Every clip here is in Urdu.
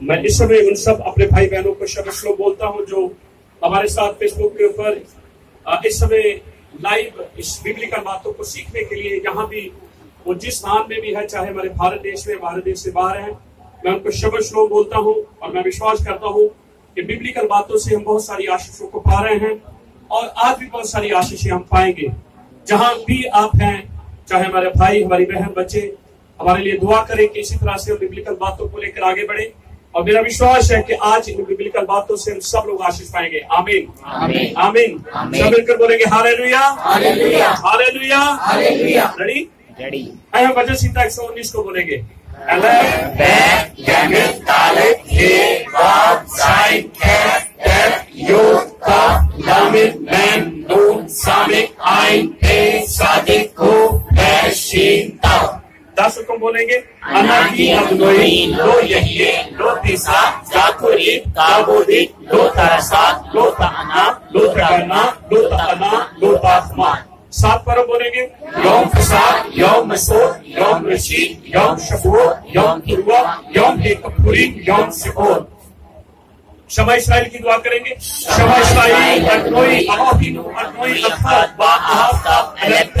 میں اس سمے ان سب اپنے بھائی بہنوں کو شبہ شلوم بولتا ہوں جو ہمارے ساتھ فیس بک کے اوپر اس سمے لائیو اس بیبلیکل باتوں کو سیکھنے کے لیے یہاں بھی وہ جس نام میں بھی ہے چاہے ہمارے بھارت دیش میں بھارت دیش سے باہر ہیں میں ان کو شبہ شلوم بولتا ہوں اور میں وشواس کرتا ہوں کہ بیبلیکل باتوں سے ہم بہت ساری آشیشوں کو پا رہے ہیں اور آج بھی بہت ساری آشیشیں ہم پائیں گے جہاں بھی آپ ہیں چاہے ہمارے بھائی ہماری بہن بچے ہمارے لیے دعا کریں کہ اسی طرح سے ہم ببلیکل باتوں کو لے کر آگے بڑھیں اور میرا وشواس ہے کہ آج ان ببلیکل باتوں سے ہم سب لوگ آشیش پائیں گے۔ آمین۔ آمین۔ سب مل کر بولیں گے ہارے لویا ہارے لویا ریڈی ریڈی ہم بچہ سیتا ایک سو انیس کو بولیں گے۔ صادق ہو دس حکم بولیں گے اناکی ابنوئی لو یہیے لو تیسا جاتوری تابودی لو ترسا لو تانا لو تگنا لو تانا لو تاخمان سات پر بولیں گے یوم فساد یوم مسور یوم رشی یوم شفور یوم دروا یوم کپوری یوم سکور شمع اسرائیل کی دعا کریں گے شما اسرائیل اتنوئی احافین اتنوئی افاد با احافتاب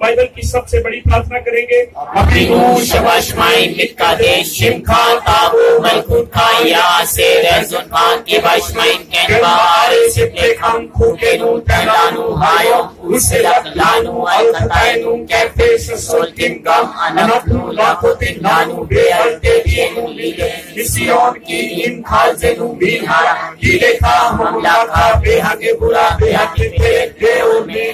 بائبل کی سب سے بڑی پرارتھنا کریں گے۔ برا بے حق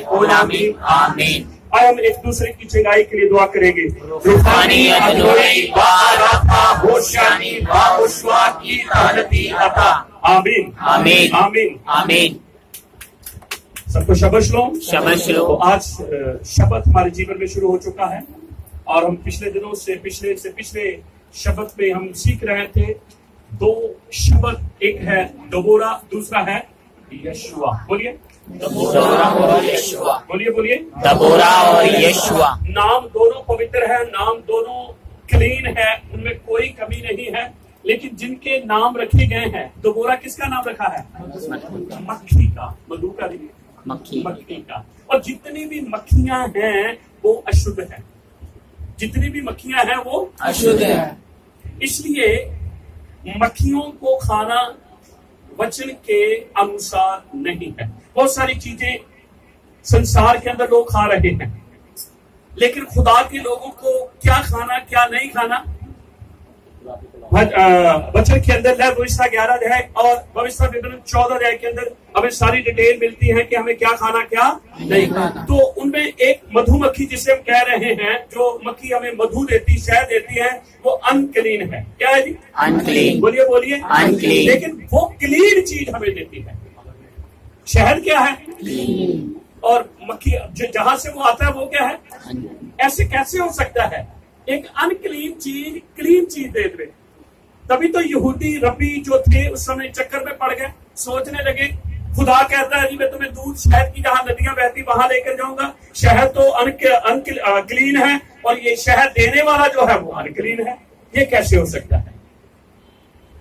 برا بے آمین۔ آئے ہم ایک دوسرے کی چنگائی کے لیے دعا کریں گے۔ روحانی اندوری بارفا ہوشانی با باوشوا کی تانتی عطا۔ آمین۔ آمین۔ آمین۔ آمین۔ سب کو شبہ شلوم شبہ شلوم آج شبت ہمارے جیبر میں شروع ہو چکا ہے اور ہم پچھلے دنوں سے پچھلے سے پچھلے شبت میں ہم سیکھ رہے تھے۔ دو شبت ایک ہے ڈبورا دوسرا ہے یشوا۔ بولیے۔ بولیے بولیے۔ دبورا اور یشوا۔ نام دونوں پوتر ہے نام دونوں کلین ہے ان میں کوئی کمی نہیں ہے۔ لیکن جن کے نام رکھے گئے ہیں دوبورا کس کا نام رکھا ہے؟ مکھی کا۔ ملو کا مکھی۔ مکھی کا۔ اور جتنی بھی مکھیاں ہیں وہ اشدھ ہیں۔ جتنی بھی مکھیاں ہیں وہ اشدھ ہیں۔ اس لیے مکھیوں کو کھانا وچن کے انوسار نہیں ہے۔ بہت ساری چیزیں سنسار کے اندر لوگ کھا رہے ہیں۔ لیکن خدا کے لوگوں کو کیا کھانا کیا نہیں کھانا؟ بچن کے اندر لہ بوشتہ گیارہ رہے اور بوشتہ بیبن چودہ رہے کے اندر ہمیں ساری ڈیٹیل ملتی ہے کہ ہمیں کیا کھانا کیا نہیں۔ کھانا۔ تو ان میں ایک مدھو مکھی جسے ہم کہہ رہے ہیں جو مکھی ہمیں مدھو دیتی شہد دیتی ہے وہ انکلین ہے۔ کیا ہے جی؟ انکلین بولیے بولیے۔ لیکن وہ کلین چیز ہمیں دیتی ہے۔ شہر کیا ہے؟ اور مکھی جہاں سے وہ آتا ہے وہ کیا ہے؟ ہاں جی۔ ایسے کیسے ہو سکتا ہے؟ ایک انکلین چیز کلین چیز دے دے۔ تبھی تو یہودی ربی جو تھے اس سمے چکر میں پڑ گئے۔ سوچنے لگے خدا کہتا ہے جی میں تمہیں دودھ شہر کی جہاں ندیاں بہتی وہاں لے کر جاؤں گا۔ شہر تو انکلین ہے۔ اور یہ شہر دینے والا جو ہے وہ انکلین ہے۔ یہ کیسے ہو سکتا ہے؟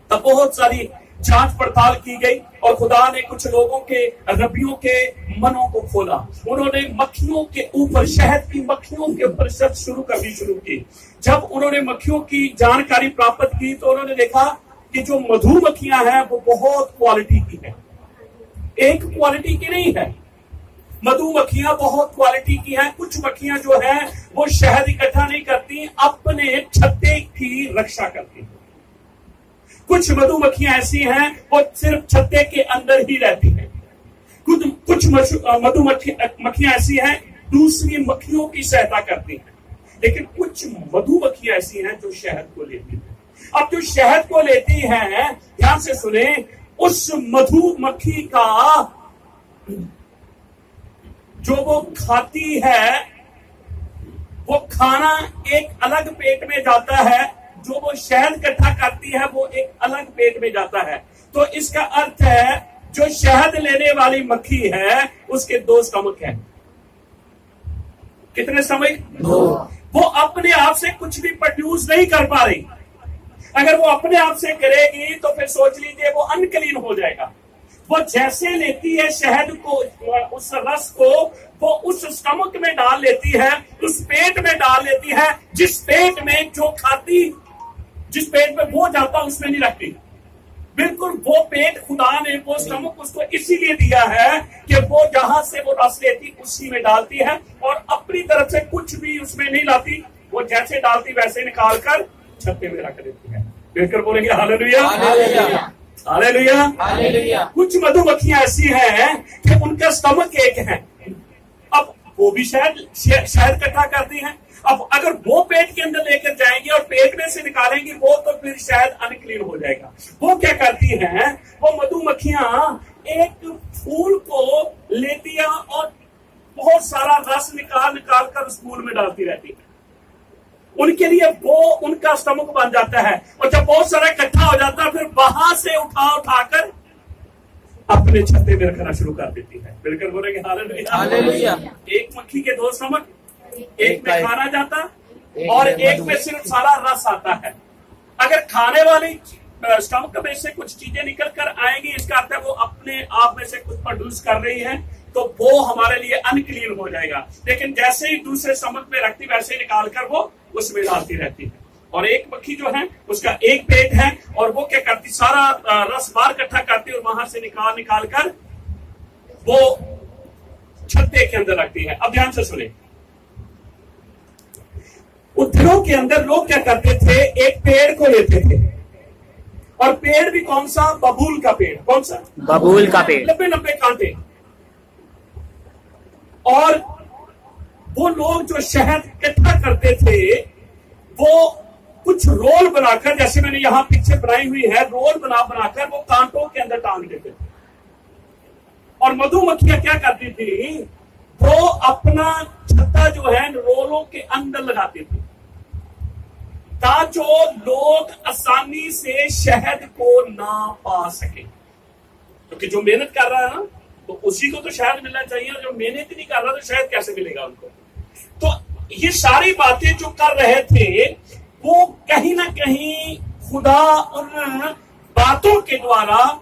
تب بہت ساری جانچ پڑتال کی گئی اور خدا نے کچھ لوگوں کے ربیوں کے منوں کو کھولا۔ انہوں نے مکھیوں کے اوپر، شہد کی مکھیوں کے اوپر شد شروع کرنی شروع کی۔ جب انہوں نے مکھیوں کی جانکاری پراپت کی تو انہوں نے دیکھا کہ جو مدھو مکھیاں ہیں وہ بہت کوالٹی کی ہیں۔ ایک کوالٹی کی نہیں ہے۔ مدھو مکھیاں بہت کوالٹی کی ہیں۔ کچھ مکھیاں جو ہیں وہ شہد اکٹھا نہیں کرتی، اپنے چھتے کی رکشا کرتی ہیں۔ کچھ مدو مکھیاں ایسی ہیں وہ صرف چھتے کے اندر ہی رہتی ہیں۔ کچھ مدو مکھیاں ایسی ہیں، دوسری مکھیوں کی سہتا کرتی ہیں۔ لیکن کچھ مدو مکھیاں ایسی ہیں جو شہد کو لیتی ہیں۔ اب جو شہد کو لیتی ہیں دھیان سے سنیں، اس مدھو مکھی کا جو وہ کھاتی ہے، وہ کھانا ایک الگ پیٹ میں جاتا ہے جو وہ شہد اکٹھا کرتی ہے وہ ایک الگ پیٹ میں جاتا ہے۔ تو اس کا ارتھ ہے جو شہد لینے والی مکھی ہے اس کے دو سمک ہیں۔ کتنے سمک وہ اپنے آپ سے کچھ بھی پروڈیوس نہیں کر پا رہی۔ اگر وہ اپنے آپ سے کرے گی تو پھر سوچ لیجیے وہ انکلین ہو جائے گا۔ وہ جیسے لیتی ہے شہد کو اس رس کو وہ اس اسٹمک میں ڈال لیتی ہے اس پیٹ میں ڈال لیتی ہے جس پیٹ میں جو کھاتی جس پیٹ میں وہ جاتا اس میں نہیں رکھتی۔ بالکل وہ پیٹ خدا نے وہ اسٹمک اس کو اسی لیے دیا ہے کہ وہ جہاں سے وہ رس لیتی اسی میں ڈالتی ہے اور اپنی طرف سے کچھ بھی اس میں نہیں لاتی وہ جیسے ڈالتی ویسے نکال کر چھتے میں رکھ دیتی ہے۔ کر بولیں گے ہاللویہ۔ ہاللویہ۔ کچھ مدھو مکھیاں ایسی ہیں کہ ان کا اسٹمک ایک ہے۔ اب وہ بھی شاید شہد کٹھا کرتی ہیں۔ اب اگر وہ پیٹ کے اندر لے کر جائیں گی اور پیٹ میں سے نکالیں گی وہ تو پھر شاید انکلین ہو جائے گا۔ وہ کیا کرتی ہیں؟ وہ مدھو مکھیاں ایک پھول کو لیتی ہیں اور بہت سارا رس نکال نکال کر اس پھول میں ڈالتی رہتی۔ ہیں ان کے لیے وہ ان کا اسٹمک بن جاتا ہے۔ اور جب بہت سارا اکٹھا ہو جاتا ہے پھر وہاں سے اٹھا اٹھا کر اپنے چھتے میں رکھنا شروع کر دیتی ہے۔ بالکل بولے گے ایک مکھی کے دو سمک ایک میں کھانا جاتا اور ایک میں صرف سارا رس آتا ہے۔ اگر کھانے والی اسٹمک میں سے کچھ چیزیں نکل کر آئیں گی اس کا ہے وہ اپنے آپ میں سے کچھ پروڈیوس کر رہی ہے تو وہ ہمارے لیے انکلین ہو جائے گا۔ لیکن جیسے ہی دوسرے سمک میں رکھتی ویسے نکال کر وہ اس میں ڈالتی رہتی ہے۔ اور ایک مکھی جو ہے اس کا ایک پیٹ ہے اور وہ کیا کرتی سارا رس بار کٹھا کرتی اور وہاں سے نکال نکال کر وہ چھتے کے اندر رکھتی ہے۔ اب دھیان سے سنیں۔ دنوں کے اندر لوگ کیا کرتے تھے؟ ایک پیڑ کو لیتے تھے۔ اور پیڑ بھی کون سا؟ ببول کا پیڑ۔ کون سا؟ ببول کا پیڑ۔ لمبے لمبے کانٹے۔ اور وہ لوگ جو شہد اکٹھا کرتے تھے وہ کچھ رول بنا کر جیسے میں نے یہاں پیچھے بنائی ہوئی ہے رول بنا بنا کر وہ کانٹوں کے اندر ٹانگ دیتے تھے۔ اور مدھو مکھیاں کیا کرتی تھی وہ اپنا چھتا جو ہے رولوں کے اندر لگاتی تھی تاکہ لوگ آسانی سے شہد کو نہ پا سکے۔ کیونکہ جو محنت کر رہا ہے نا، تو اسی کو تو شہد ملنا چاہیے۔ اور جو محنت نہیں کر رہا، تو شہد کیسے ملے گا ان کو؟ تو یہ ساری باتیں جو کر رہے تھے، وہ کہیں نہ کہیں خدا ان باتوں کے دوارا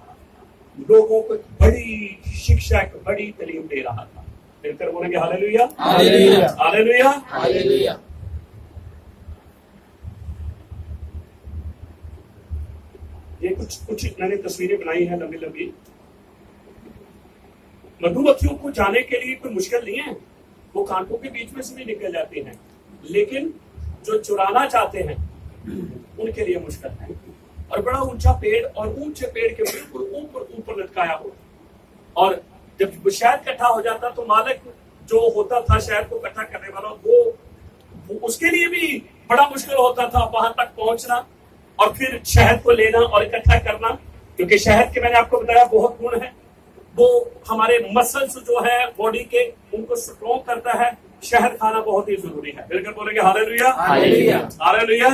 لوگوں کو بڑی شکشا، ایک بڑی تعلیم دے رہا تھا۔ مل کر بولیں گے یہ کچھ کچھ میں نے تصویریں بنائی ہیں لمبی لمبی۔ مدھو مکھیوں کو جانے کے لیے کوئی مشکل نہیں ہے۔ وہ کانٹوں کے بیچ میں سے بھی نکل جاتے ہیں۔ لیکن جو چرانا چاہتے ہیں ان کے لیے مشکل ہے۔ اور بڑا اونچا پیڑ اور اونچے پیڑ کے بالکل اوپر اوپر لٹکایا ہو اور جب شہد کٹھا ہو جاتا تو مالک جو ہوتا تھا شہد کو کٹھا کرنے والا وہ اس کے لیے بھی بڑا مشکل ہوتا تھا وہاں تک پہنچنا اور پھر شہد کو لینا اور اکٹھا کرنا کیونکہ شہد کے میں نے آپ کو بتایا بہت گن ہے وہ ہمارے مسلس جو ہے باڈی کے ان کو اسٹرانگ کرتا ہے۔ شہد کھانا بہت ہی ضروری ہے۔ بالکل بولیں گے؟ ہارے لویا ہارے لویا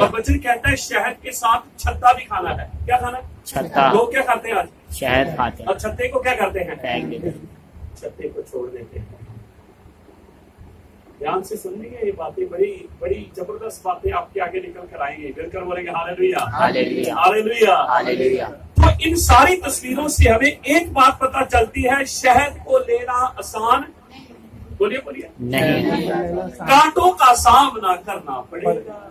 اور بچن کہتا ہے شہد کے ساتھ چھتا بھی کھانا ہے۔ کیا کھانا چھتا لوگ کیا کھاتے ہیں آج؟ شہد کھاتے ہیں۔ اور چھتے کو کیا کرتے ہیں؟ پھینک دیتے ہیں۔ چھتے کو چھوڑ دیتے ہیں۔ دھیان سے سن لیے یہ باتیں بڑی بڑی زبردست باتیں آپ کے آگے نکل کر آئیں بولیں گے ہارے لویا ہاللویہ ہارے لویا ہاللویہ تو ان ساری تصویروں سے ہمیں ایک بات پتا چلتی ہے شہد کو لینا آسان۔ بولیے بولیے۔ کانٹوں کا سامنا کرنا پڑے گا۔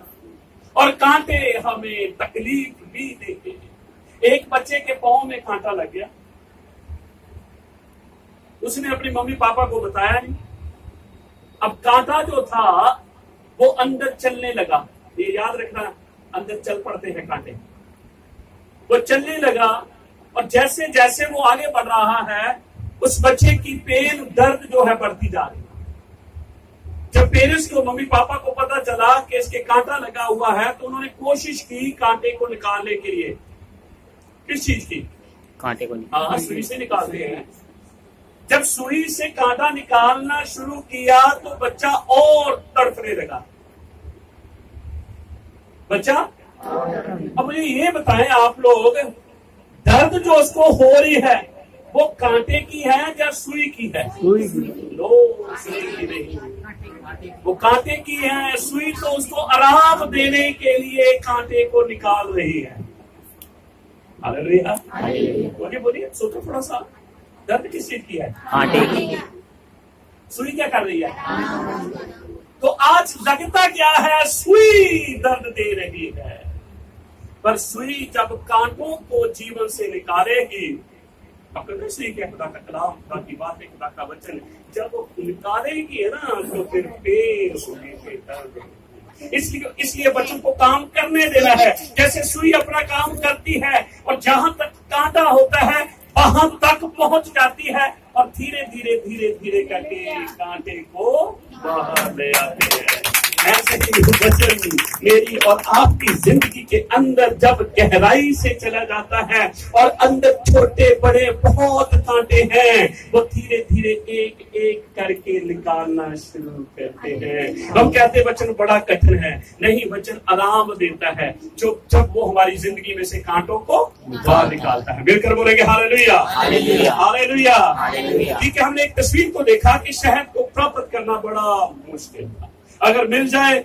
اور کانٹے ہمیں تکلیف بھی دیتے ہیں ایک بچے کے پاؤں میں کانٹا لگ گیا۔ اس نے اپنی ممی پاپا کو بتایا نہیں۔ اب کانٹا جو تھا، وہ اندر چلنے لگا۔ یہ یاد رکھنا، اندر چل پڑتے ہیں کانٹے۔ وہ چلنے لگا اور جیسے جیسے وہ آگے بڑھ رہا ہے، اس بچے کی پین درد جو ہے بڑھتی جا رہی جب پیرنٹس کو، ممی پاپا کو پتا چلا کہ اس کے کانٹا لگا ہوا ہے، تو انہوں نے کوشش کی کانٹے کو نکالنے کے لیے۔ کس چیز کی؟ کانٹے کو نہیں۔ ہاں سوئی سے نکالتے ہیں۔ جب سوئی سے کانٹا نکالنا شروع کیا تو بچہ اور تڑپنے لگا۔ بچہ؟ اب مجھے یہ بتائیں آپ لوگ درد جو اس کو ہو رہی ہے وہ کانٹے کی ہے یا سوئی کی ہے؟ لو سوئی کی نہیں۔ وہ کانٹے کی ہے سوئی تو اس کو آرام دینے کے لیے کانٹے کو نکال رہی ہے۔ بولیے بولیے سوچو تھوڑا سا درد کس چیز کی ہے سوئی کیا کر رہی ہے تو آج لگتا کیا ہے سوئی درد دے رہی ہے پر سوئی جب کانٹوں کو جیون سے نکالے گی سوئی کے خدا کا کلام خدا کی بات ہے خدا کا وچن جب وہ نکالے گی ہے نا تو پھر پیر سوئی پہ درد اس لیے اس لیے بچوں کو کام کرنے دینا ہے۔ جیسے سوئی اپنا کام کرتی ہے اور جہاں تک کانٹا ہوتا ہے، وہاں تک پہنچ جاتی ہے اور دھیرے دھیرے دھیرے دھیرے کر کے کانٹے کو باہر لے آتے ہیں۔ ایسے ہی وچن میری اور آپ کی زندگی کے اندر جب گہرائی سے چلا جاتا ہے اور اندر چھوٹے بڑے بہت کانٹے ہیں وہ دھیرے دھیرے ایک ایک کر کے نکالنا شروع کرتے ہیں۔ ہم کہتے ہیں وچن بڑا کٹھن ہے نہیں وچن آرام دیتا ہے۔ جو جب وہ ہماری زندگی میں سے کانٹوں کو باہر نکالتا ہے۔ مل کر بولیں گے ہاللویا ہاللویا۔ Hallelujah hallelujah. ٹھیک ہے ہم نے ایک تصویر کو دیکھا کہ شہد کو پراپت کرنا بڑا مشکل تھا۔ اگر مل جائے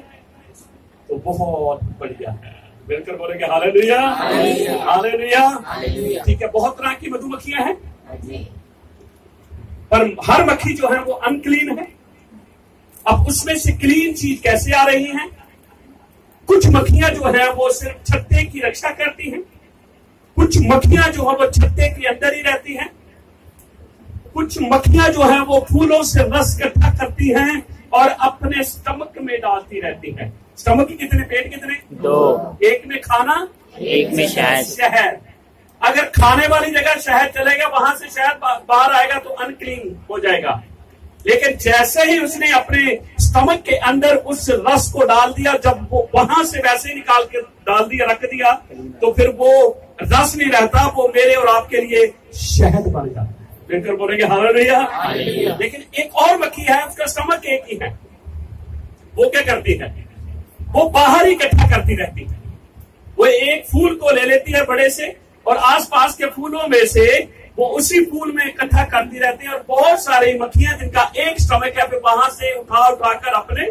تو بہت بڑھیا ہے۔ مل کر بولیں گے ہاللویا ہاللویا ہاللویا۔ ٹھیک ہے بہت طرح کی مدو مکھیاں ہیں پر ہر مکھی جو ہے وہ انکلین ہے۔ اب اس میں سے کلین چیز کیسے آ رہی ہیں؟ کچھ مکھیاں جو ہے وہ صرف چھتے کی رکشا کرتی ہیں۔ کچھ مکھیاں جو ہے وہ چھتے کے اندر ہی رہتی ہیں۔ کچھ مکھیاں جو ہیں وہ پھولوں سے رس اکٹھا کرتی ہیں۔ اور اپنے سٹمک میں ڈالتی رہتی ہیں سٹمک کتنے پیٹ کتنے؟ دو۔ ایک میں کھانا ایک میں شہد۔ شہد۔ اگر کھانے والی جگہ شہد چلے گا وہاں سے شہد با- باہر آئے گا تو انکلین ہو جائے گا۔ لیکن جیسے ہی اس نے اپنے اسٹمک کے اندر اس رس کو ڈال دیا جب وہ وہاں سے ویسے ہی نکال کے ڈال دیا رکھ دیا تو پھر وہ رس نہیں رہتا وہ میرے اور آپ کے لیے شہد بن جاتا۔ ہے مل کر بولیں گے ہاں لیکن ایک اور مکھی ہے اس کا اسٹمک ایک ہی ہے وہ کیا کرتی ہے وہ باہر ہی اکٹھا کرتی رہتی ہے وہ ایک پھول کو لے لیتی ہے بڑے سے اور آس پاس کے پھولوں میں سے وہ اسی پھول میں اکٹھا کرتی رہتی ہے اور بہت ساری مکھیاں جن کا ایک اسٹمک ہے پھر وہاں سے اٹھا اٹھا کر اپنے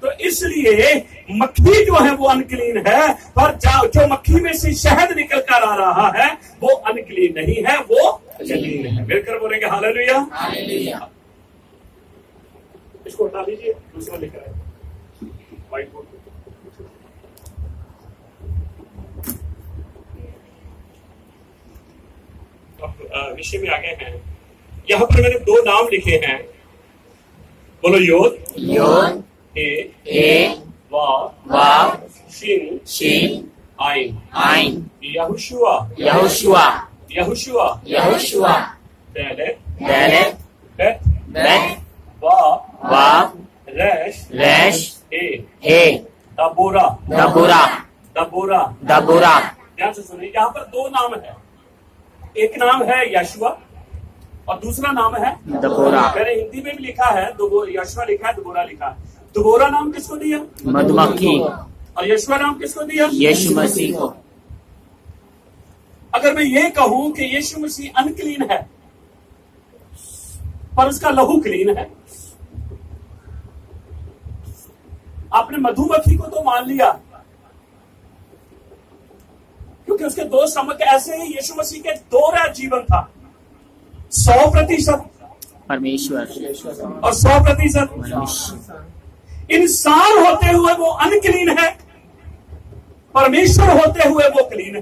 تو اس لیے مکھی جو ہے وہ انکلین ہے پر جو مکھی میں سے شہد نکل کر آ رہا ہے وہ انکلین نہیں ہے وہ کلین ہے۔ مل کر بولیں گے ہاللویا ہاللویا۔ اس کو ہٹا دیجیے دوسرا لے کر آئے وائٹ بورڈ وشے میں آگے ہیں۔ یہاں پر میں نے دو نام لکھے ہیں۔ بولو یود یود ریش اے ہے دبورا دبورا دبورا دبورا دھیان سے سنیے یہاں پر دو نام ہے ایک نام ہے یشوا اور دوسرا نام ہے دبورا میں نے ہندی میں بھی لکھا ہے یشوا لکھا ہے دبورا لکھا ہے دبورا نام کس کو دیا؟ مدمکھی اور یشوا نام کس کو دیا؟ یشو مسیح کو. اگر میں یہ کہوں کہ یشو مسیح انکلین ہے پر اس کا لہو کلین ہے آپ نے مدھو مکھی کو تو مان لیا کیونکہ اس کے دو سمک ایسے ہی یشو مسیح کے دوہرا جیون تھا۔ سو پرتیشت۔ اور سو پرتیشت۔ انسان ہوتے ہوئے وہ انکلین ہے، پرمیشور ہوتے ہوئے وہ کلین ہے۔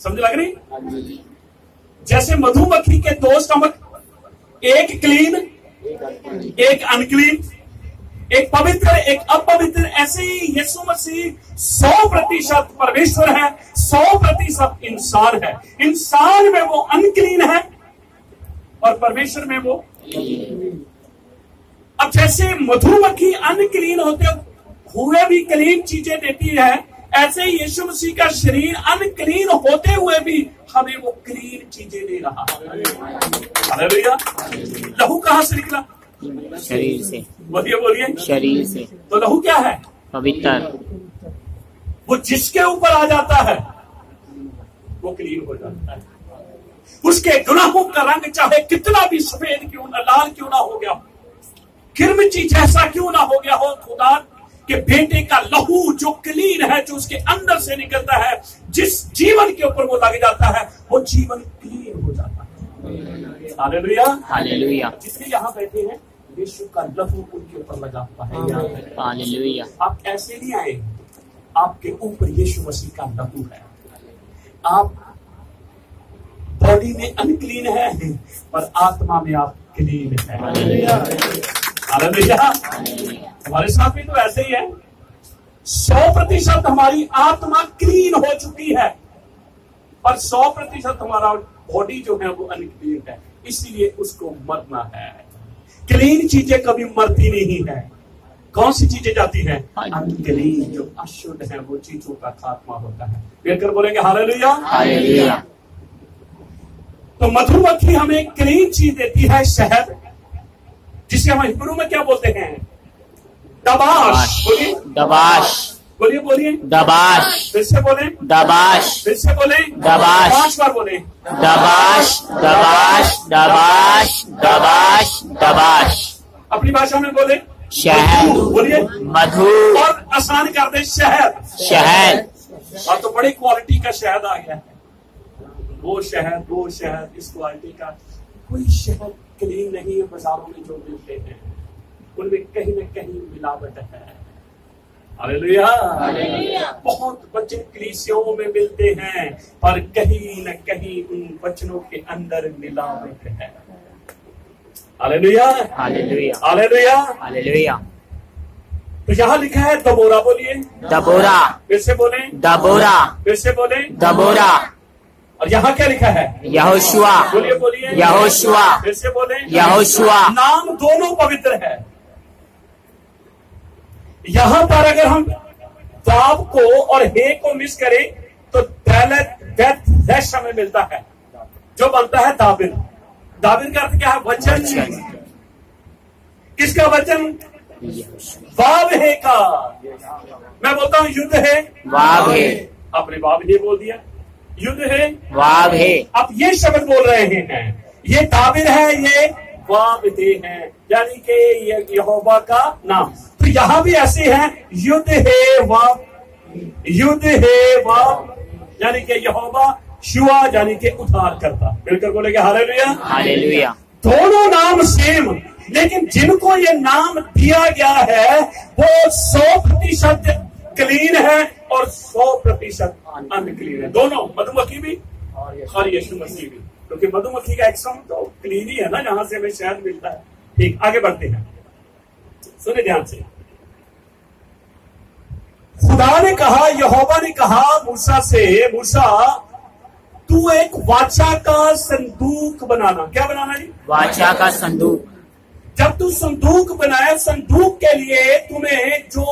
سمجھ لگ رہی؟ جیسے مدھو مکھی کے دو سٹمک ایک کلین ایک انکلین ایک پوتر، ایک اپوتر، ایسے ہی یسو مسیح سو پرتیشت پرمیشور ہے، سو پرتیشت انسان ہے۔ انسان میں وہ انکلین ہے اور پرمیشور میں وہ اب جیسے مدھو مکھی ان کلین ہوتے ہوئے بھی کلین چیزیں دیتی ہے ایسے یشو مسیح کا شریر ان کلین ہوتے ہوئے بھی ہمیں وہ کلین چیزیں دے رہا لہو کہاں سے نکلا؟ شریر سے۔ بولیے بولیے۔ شریر سے۔ تو لہو کیا ہے؟ پوتر وہ جس کے اوپر آ جاتا ہے وہ کلین ہو جاتا ہے۔ اس کے گناہوں کا رنگ چاہے کتنا بھی سفید کیوں نہ لال کیوں نہ ہو گیا ہو کرمچی جیسا کیوں نہ ہو گیا ہو خدا کہ بیٹے کا لہو جو کلین ہے جو اس کے اندر سے نکلتا ہے جس جیون کے اوپر وہ لگ جاتا ہے وہ جیون کلین ہو جاتا ہے۔ ہالیلویا۔ ہالیلویا۔ جتنے یہاں بیٹھے ہیں یشو کا لہو ان کے اوپر لگا ہوا ہے۔ آپ ایسے نہیں آئے آپ کے اوپر یشو مسیح کا لہو ہے۔ آپ باڈی میں انکلین ہے پر آتما میں آپ کلین ہے۔ ہمارے ساتھ بھی تو ایسے ہی ہے سو پرتیشت ہماری آتما کلین ہو چکی ہے۔ اور سو پرتیشت ہمارا باڈی جو ہے وہ انکلین ہے۔ اسی لیے اس کو مرنا ہے۔ کلین چیزیں کبھی مرتی نہیں ہیں۔ کون سی چیزیں جاتی ہیں؟ ہاں جی۔ انکلین جو اشد ہیں وہ چیزوں کا خاتمہ ہوتا ہے۔ پھر کر بولیں گے ہارے تو مدھو مکھی ہمیں کلین چیز دیتی ہے شہد۔ جسے ہم ہندو میں کیا بولتے ہیں؟ دباش. بولیے. دباش. بولیے بولیے. دباش. پھر سے بولیں. دباش. پھر سے بولیں. دباش. پانچ بار بولیں. دباش. دباش. دباش. دباش. دباش. اپنی بھاشا میں بولیں. شہر. بولیے. مدھو. اور آسان کر دیں. شہر. شہر. اور تو بڑی کوالٹی کا شہد آ گیا ہے. وہ شہر وہ شہر. اس کوالٹی کا کوئی شہر کلین نہیں ہے بازاروں میں جو ملتے ہیں ان میں کہیں نہ کہیں ملاوٹ ہے۔ بہت بچن کلیسیوں میں ملتے ہیں پر کہیں نہ کہیں ان بچنوں کے اندر ملاوٹ ہے۔ تو یہاں لکھا ہے دبورا بولیے۔ دبورا۔ پھر سے بولیں۔ دبورا۔ پھر سے بولیں۔ دبورا۔ اور یہاں کیا لکھا ہے؟ یہوشوا بولیے بولیے۔ یہوشوا پھر سے بولے یہوشوا۔ نام دونوں پوتر ہے یہاں پر اگر ہم داو کو اور ہے کو مس کریں تو ڈیتھ ہمیں ملتا ہے۔ جو بنتا ہے دابن دابن کا کیا ہے؟ وچن۔ کس کا وچن؟ باب ہے کا۔ میں بولتا ہوں یدھ ہے۔ باب ہے۔ آپ نے ہی بول دیا۔ یدھ ہے۔ واب ہے۔ اب یہ شبد بول رہے ہیں۔ یہ تعبیر ہے یہ واب دے ہیں۔ یعنی کہ یہ یہوبا کا نام۔ تو یہاں بھی ایسے ہیں یدھ ہے واب۔ یدھ ہے واب۔ یعنی کہ یہوبا شوا یعنی کہ اتھار کرتا۔ مل کر بولے کہ ہالیلویا۔ دونوں نام سیم لیکن جن کو یہ نام دیا گیا ہے وہ سو پرتیشت کلین ہے اور سو پرتیشت ان کلین ہے دونوں مدھو مکھی بھی اور یشو مسیح بھی کیونکہ مدھو مکھی کا ایکسم تو کلین ہی ہے نا جہاں سے ہمیں شہد ملتا ہے ٹھیک آگے بڑھتے ہیں سنے دھیان سے خدا نے کہا یہوبا نے کہا موسا سے موسا تو ایک واچا کا صندوق بنانا کیا بنانا جی واچا کا صندوق جب تو صندوق بنایا صندوق کے لیے تمہیں جو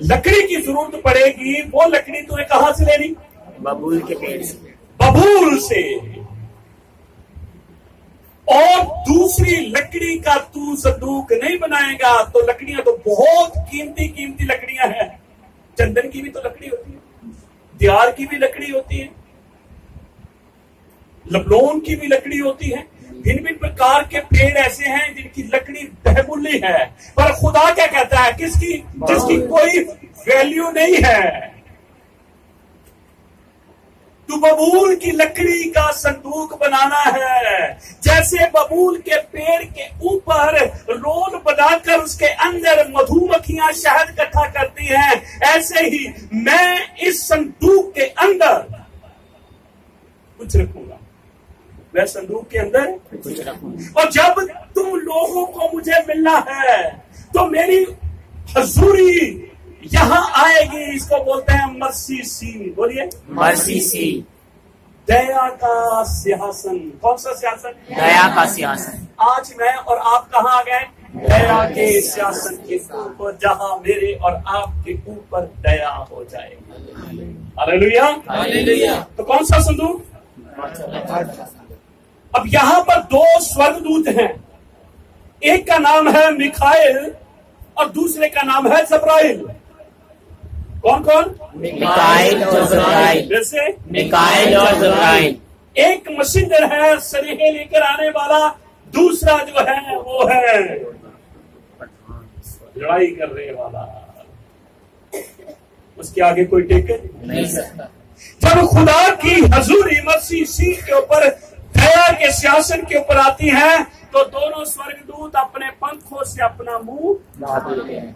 لکڑی کی ضرورت پڑے گی وہ لکڑی تمہیں نے کہاں سے لینی؟ ببول کے پیڑ سے۔ ببول سے۔ اور دوسری لکڑی کا تو صندوق نہیں بنائے گا تو لکڑیاں تو بہت قیمتی قیمتی لکڑیاں ہیں۔ چندن کی بھی تو لکڑی ہوتی ہے دیار کی بھی لکڑی ہوتی ہے لبلون کی بھی لکڑی ہوتی ہے۔ بھن بھن پرکار کے پیڑ ایسے ہیں جن کی لکڑی بہبلی ہے۔ پر خدا کیا کہتا ہے؟ کس کی جس کی کوئی ویلیو نہیں ہے۔ تو ببول کی لکڑی کا صندوق بنانا ہے۔ جیسے ببول کے پیڑ کے اوپر رول بنا کر اس کے اندر مدھو مکھیاں شہد کٹھا کرتی ہیں، ایسے ہی میں اس صندوق کے اندر کچھ رکھوں گا۔ میں صندوق کے اندر اور جب تم لوگوں کو مجھے ملنا ہے تو میری حضوری یہاں آئے گی اس کو بولتے ہیں مرسی سی بولیے۔ مرسی سی دیا کا سیاسن کون سا سیاسن دیا کا سیاسن آج میں اور آپ کہاں آ گئے دیا کے سیاسن کے اوپر جہاں میرے اور آپ کے اوپر دیا ہو جائے گی۔ تو کون سا صندوق؟ اب یہاں پر دو سورگ دوت ہیں۔ ایک کا نام ہے مکھائل اور دوسرے کا نام ہے زبرائیل کون کون؟ مکائل اور زبرائیل جیسے مکائل اور زبرائیل ایک مسنجر ہے سریحے لے کر آنے والا۔ دوسرا جو ہے وہ ہے لڑائی کرنے والا۔ اس کے آگے کوئی ٹیکے؟ نہیں سکتا۔ جب خدا کی حضوری سیخ کے اوپر دیا کے سیاست کے اوپر آتی ہے تو دونوں سورگ دوت اپنے پنکھوں سے اپنا منہ ہیں۔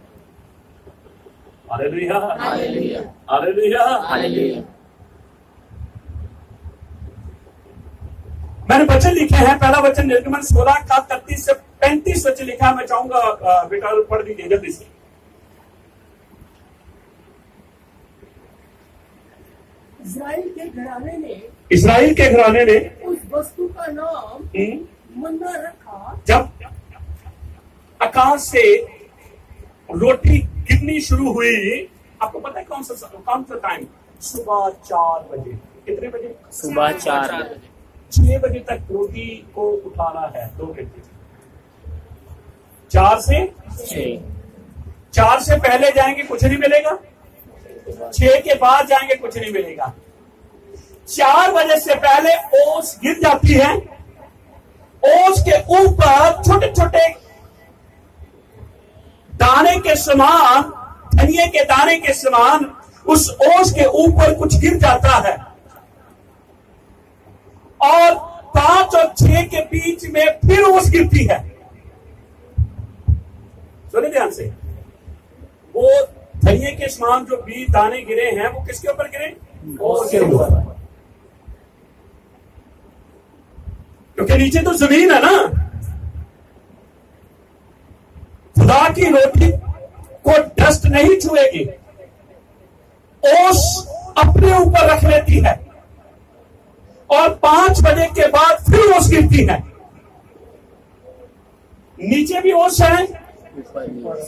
میں نے وچن لکھے ہیں۔ پہلا وچن نرگمن سولہ کا تینتیس سے پینتیس وچن لکھا ہے۔ میں چاہوں گا بیٹا پڑھ دیجیے جلدی سے۔ اسرائیل کے گھرانے نے اسرائیل کے گھرانے نے اس وستو کا نام منا رکھا۔ جب آکاش سے روٹی گرنی شروع ہوئی آپ کو پتا ہے کون سا کون سا ٹائم صبح چار بجے۔ کتنے بجے؟ صبح چار بجے۔ چھ بجے تک روٹی کو اٹھانا ہے دو گھنٹے۔ چار سے؟ چھ۔ چار سے پہلے جائیں گے کچھ نہیں ملے گا۔ چھ کے بعد جائیں گے کچھ نہیں ملے گا۔ چار بجے سے پہلے اوس گر جاتی ہے۔ اوس کے اوپر چھوٹے چھوٹے دانے کے سامان، دھنیے کے دانے کے سامان اس اوس کے اوپر کچھ گر جاتا ہے۔ اور پانچ اور چھ کے بیچ میں پھر اوس گرتی ہے۔ سنیں دھیان سے۔ وہ دھنیے کے سامان جو بیج دانے گرے ہیں، وہ کس کے اوپر گرے؟ اوس کے اوپر۔ کیونکہ نیچے تو زمین ہے نا۔ خدا کی روٹی کو ڈسٹ نہیں چھوئے گی۔ اوس اپنے اوپر رکھ لیتی ہے۔ اور پانچ بجے کے بعد پھر اوس گرتی ہے۔ نیچے بھی اوس ہے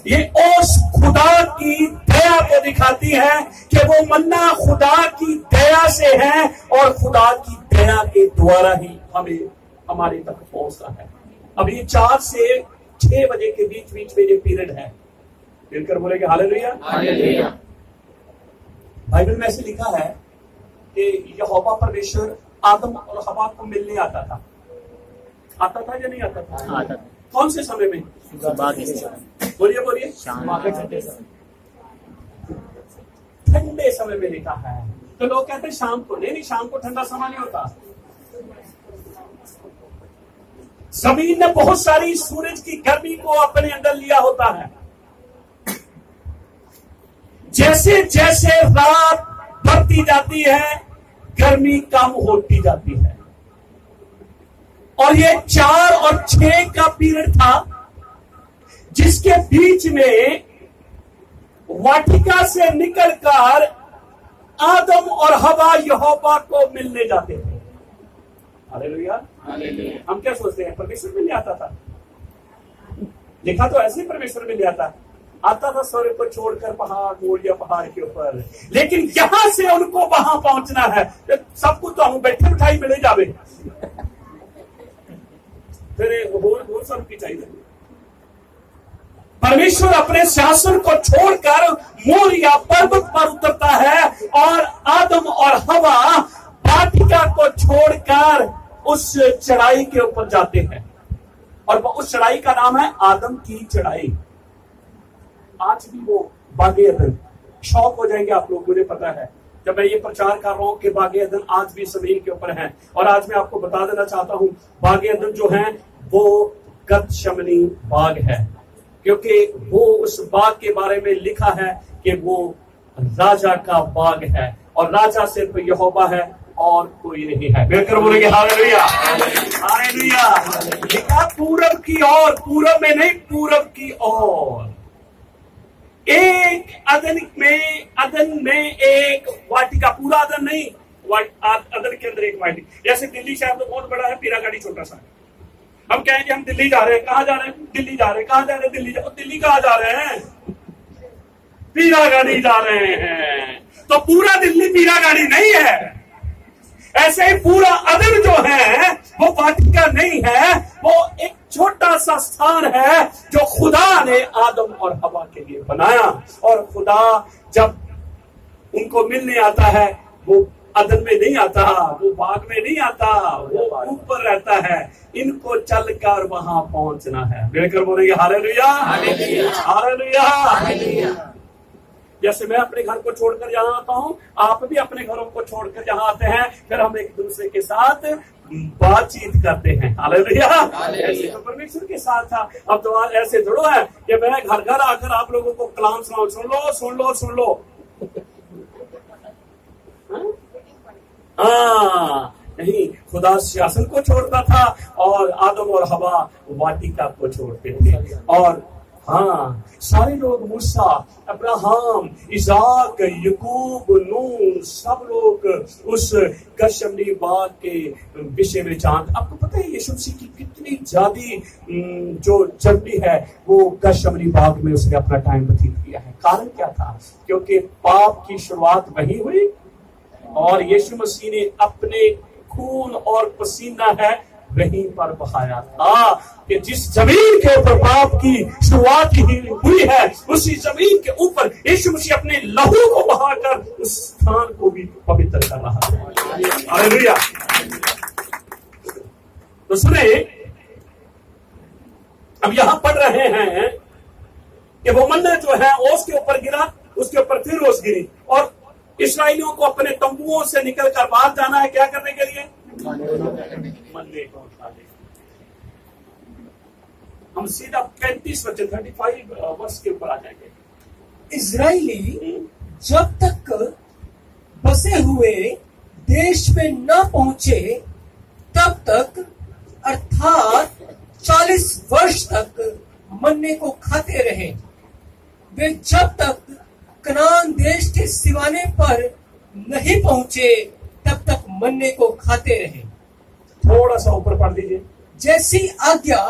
یہ اوس خدا کی دیا کو دکھاتی ہے کہ وہ منا خدا کی دیا سے ہے اور خدا کی دیا کے دوارا ہی ہمیں ہمارے تک پہنچتا ہے۔ اب یہ چار سے چھ بجے کے بیچ بیچ میں یہ پیریڈ ہے۔ مل کر بولے کہ ہاللویا ہاللویا بائبل میں ایسے لکھا ہے کہ یہوبا پرمیشور آدم اور ہوا کو ملنے آتا تھا۔ آتا تھا یا نہیں آتا تھا؟ کون سے سمے میں؟ بولیے بولیے۔ ٹھنڈے سمے میں لکھا ہے۔ تو لوگ کہتے ہیں شام کو۔ نہیں نہیں شام کو ٹھنڈا سما نہیں ہوتا۔ زمین نے بہت ساری سورج کی گرمی کو اپنے اندر لیا ہوتا ہے۔ جیسے جیسے رات بڑھتی جاتی ہے، گرمی کم ہوتی جاتی ہے۔ اور یہ چار اور چھ کا پیریڈ تھا، جس کے بیچ میں واٹکا سے نکل کر آدم اور ہوا یہوبا کو ملنے جاتے تھے۔ ہاللویا ہاللویا ہم کیا سوچتے ہیں؟ پرمیشور مل آتا تھا۔ لکھا تو ایسے ہی پرمیشور مل آتا۔ آتا تھا سورے کو چھوڑ کر پہاڑ گولیا پہاڑ کے اوپر۔ لیکن یہاں سے ان کو وہاں پہنچنا ہے۔ سب کو تو ہم بیٹھے بٹھائی ملے جاوے۔ پھر اور اور سب کی چاہیے۔ پرمیشور اپنے شاسن کو چھوڑ کر مور یا پربت پر اترتا ہے اور آدم اور ہوا واٹکا کو چھوڑ کر اس چڑھائی کے اوپر جاتے ہیں۔ اور اس چڑھائی کا نام ہے آدم کی چڑھائی۔ آج بھی وہ باغ ادن شوق ہو جائیں گے آپ لوگ مجھے پتا ہے۔ جب میں یہ پرچار کر رہا ہوں کہ باغ ادن آج بھی زمین کے اوپر ہیں۔ اور آج میں آپ کو بتا دینا چاہتا ہوں، باغ ادن جو ہیں، وہ گت شمنی باغ ہے کیونکہ وہ اس باغ کے بارے میں لکھا ہے کہ وہ راجا کا باغ ہے۔ اور راجا صرف یہوبا ہے۔ اور کوئی نہیں ہے۔ مل کر بولیں گے لکھا پورب کی اور، پورب میں نہیں، پورب کی اور۔ ایک ادن میں ادن میں ایک واٹکا پورا ادن نہیں ادن کے اندر ایک واٹکا جیسے دلی شہر تو بہت بڑا ہے، پیرا گاڑی چھوٹا سا ہے۔ ہم کہیں گے ہم دلی جا رہے ہیں، کہاں جا رہے ہیں؟ دلی جا رہے ہیں۔ کہاں جا رہے ہیں؟ دلی جا دلی کہاں جا رہے ہیں؟ پیرا گاڑی جا رہے ہیں۔ تو پورا دلی پیرا گاڑی نہیں ہے۔ ایسے ہی پورا ادب جو ہے وہ واٹکا نہیں ہے وہ ایک چھوٹا سا ستھان ہے جو خدا نے آدم اور ہوا کے لیے بنایا۔ اور خدا جب ان کو ملنے آتا ہے وہ عدن میں نہیں آتا وہ باغ میں نہیں آتا وہ اوپر رہتا ہے۔ ان کو چل کر وہاں پہنچنا ہے۔ مل کر بولیں گے ہارے لویا ہارے لویا جیسے میں اپنے گھر کو چھوڑ کر جہاں آتا ہوں آپ بھی اپنے گھروں کو چھوڑ کر جہاں آتے ہیں پھر ہم ایک دوسرے کے ساتھ بات چیت کرتے ہیں۔ ایسے تو پرمیشور کے ساتھ تھا۔ اب تو ایسے جڑو ہے کہ میں گھر گھر آ کر آپ لوگوں کو کلام سناؤں۔ سن لو سن لو سن لو۔ ہاں؟ نہیں خدا سیاسن کو چھوڑتا تھا اور آدم اور ہوا واٹیکا کو چھوڑتے تھے۔ اور ہاں سارے لوگ موسا ابراہم اساک یقوب نون سب لوگ اس کشمنی باغ کے وشے میں چاند آپ کو پتہ ہے یشو مسیح کی کتنی زیادہ جو جرنی ہے، وہ کشمنی باغ میں اس نے اپنا ٹائم بتیت کیا ہے۔ کارن کیا تھا؟ کیونکہ پاپ کی شروعات وہی ہوئی اور یشو مسیح نے اپنے خون اور پسینہ ہے وہیں پر بہایا تھا۔ کہ جس زمین کے اوپر باپ کی شروعات ہی ہوئی ہے، اسی زمین کے اوپر یشو مسیح اپنے لہو کو بہا کر اس ستھان کو بھی پوتر کر رہا ہے۔ تو سنے اب یہاں پڑھ رہے ہیں کہ وہ مندر جو ہے اس کے اوپر گرا، اس کے اوپر پھر روز گری۔ اور اسرائیلیوں کو اپنے تمبوؤں سے نکل کر باہر جانا ہے کیا کرنے کے لیے؟ مندر کو اٹھانے۔ ہم سیدھا پینتیس بچے تھرٹی فائیو ورس کے اوپر آ جائیں گے۔ اسرائیلی جب تک بسے ہوئے دیش میں نہ پہنچے تب تک ارتھات چالیس ورش تک مننے کو کھاتے رہے۔ وہ جب تک کنان دیش کے سوانے پر نہیں پہنچے تب تک مننے کو کھاتے رہے۔ تھوڑا سا اوپر پڑھ دیجیے جیسی آگیا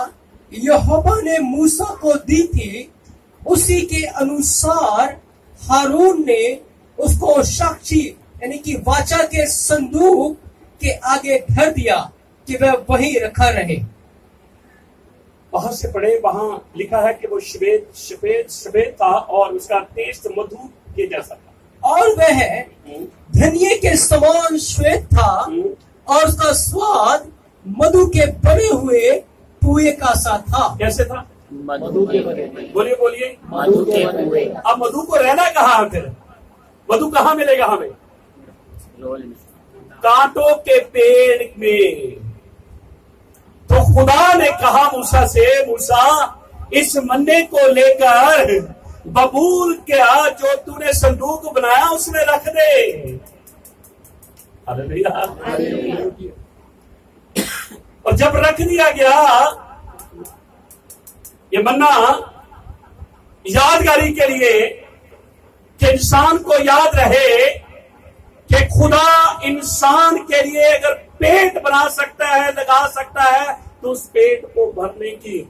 یہوبا نے موسا کو دی تھی اسی کے انوسار ہارون نے اس کو ساکشی یعنی کہ واچا کے صندوق کے آگے دھر دیا کہ وہ وہیں رکھا رہے۔ باہر سے پڑھے وہاں لکھا ہے کہ وہ شبید شبید شبید تھا اور اس کا ٹیسٹ مدھو کے جیسا تھا اور وہ دھنیے کے سمان شویت تھا اور اس کا سواد مدھو کے بنے ہوئے پوئے کا سا تھا۔ کیسے تھا؟ کے بنے بولیے بولیے۔ کے اب مدھو کو رہنا کہاں ہے پھر؟ مدھو کہاں ملے گا ہمیں؟ کانٹوں کے پیڑ میں۔ تو خدا نے کہا موسا سے موسا اس منڈے کو لے کر ببول کیا جو تو نے صندوق بنایا اس میں رکھ دے۔ ہاللویہ۔ اور جب رکھ دیا گیا، یہ منا یادگاری کے لیے کہ انسان کو یاد رہے کہ خدا انسان کے لیے اگر پیٹ بنا سکتا ہے، لگا سکتا ہے، تو اس پیٹ کو بھرنے کی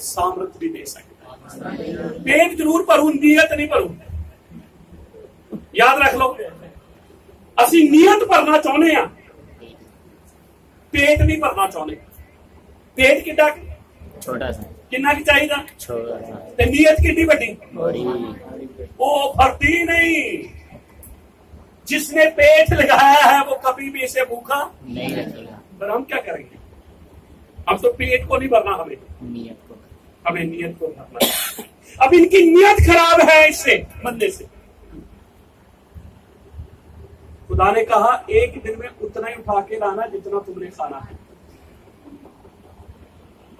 سامرت بھی دے سکتا پیٹ ضرور بھروں، نیت نہیں بھروں۔ یاد رکھ لو، اسی نیت بھرنا چاہنے ہاں پیٹ نہیں بھرنا چاہنے پیٹ کتا چھوٹا سا کنا کی چاہیے چھوٹا سا تے نیت کتنی بڑی بڑی وہ بھرتی نہیں جس نے پیٹ لگایا ہے وہ کبھی بھی اسے بھوکا نہیں رکھے گا پر ہم کیا کریں گے اب تو پیٹ کو نہیں بھرنا ہمیں نیت کو ہمیں نیت کو بھرنا۔ اب ان کی نیت خراب ہے اس سے بندے سے خدا نے کہا، ایک دن میں اتنا ہی اٹھا کے لانا جتنا تم نے کھانا ہے۔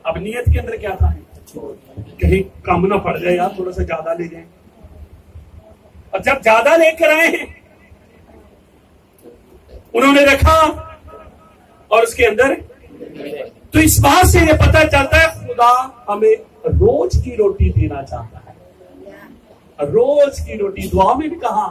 اب نیت کے اندر کیا تھا؟ کہیں کم نہ پڑ جائے یار، تھوڑا سا زیادہ لے جائیں۔ اور جب زیادہ لے کر آئے ہیں، انہوں نے رکھا اور اس کے اندر تو اس بات سے یہ پتا چلتا ہے، خدا ہمیں روز کی روٹی دینا چاہتا ہے۔ روز کی روٹی، دعا میں بھی کہا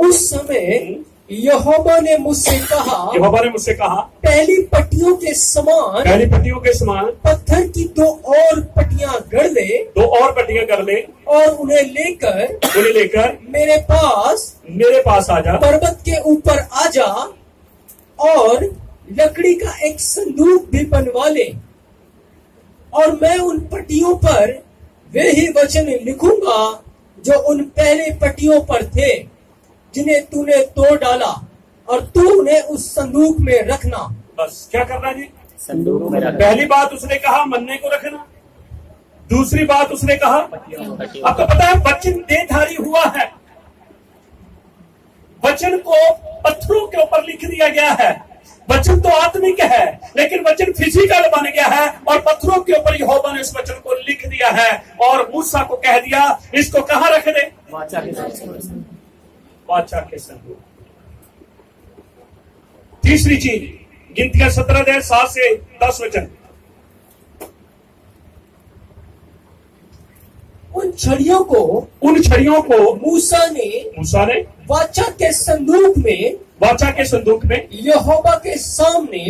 اس سمے یہوبا نے مجھ سے کہا یہوبا نے مجھ سے کہا پہلی پٹیوں کے سامان پہلی پٹیوں کے سامان پتھر کی دو اور پٹیاں گڑ لے دو اور پٹیاں کر لے اور انہیں لے کر انہیں لے کر میرے پاس میرے پاس آ جا پربت کے اوپر آ جا اور لکڑی کا ایک صندوق بھی بنوا لے اور میں ان پٹیوں پر وہی وچن لکھوں گا جو ان پہلے پٹیوں پر تھے۔ جنہیں تو نے توڑ ڈالا اور تو نے اس صندوق میں رکھنا۔ بس کیا کرنا جی؟ صندوق میں رکھنا۔ پہلی بات اس نے کہا مننے کو رکھنا۔ دوسری بات اس نے کہا آپ کو پتا ہے بچن دے دھاری ہوا ہے۔ بچن کو پتھروں کے اوپر لکھ دیا گیا ہے۔ بچن تو آتمک ہے لیکن بچن فزیکل بن گیا ہے اور پتھروں کے اوپر یہ نے اس بچن کو لکھ دیا ہے۔ اور موسا کو کہہ دیا اس کو کہاں رکھ دے بادشاہ کے سندوق تیسری چیز گنتیاں سترہ دے سات سے دس وچن۔ ان چھڑیوں کو ان چھڑیوں کو موسا نے موسا نے واچا کے سندوک میں واچا کے سندوک میں یہوبا کے سامنے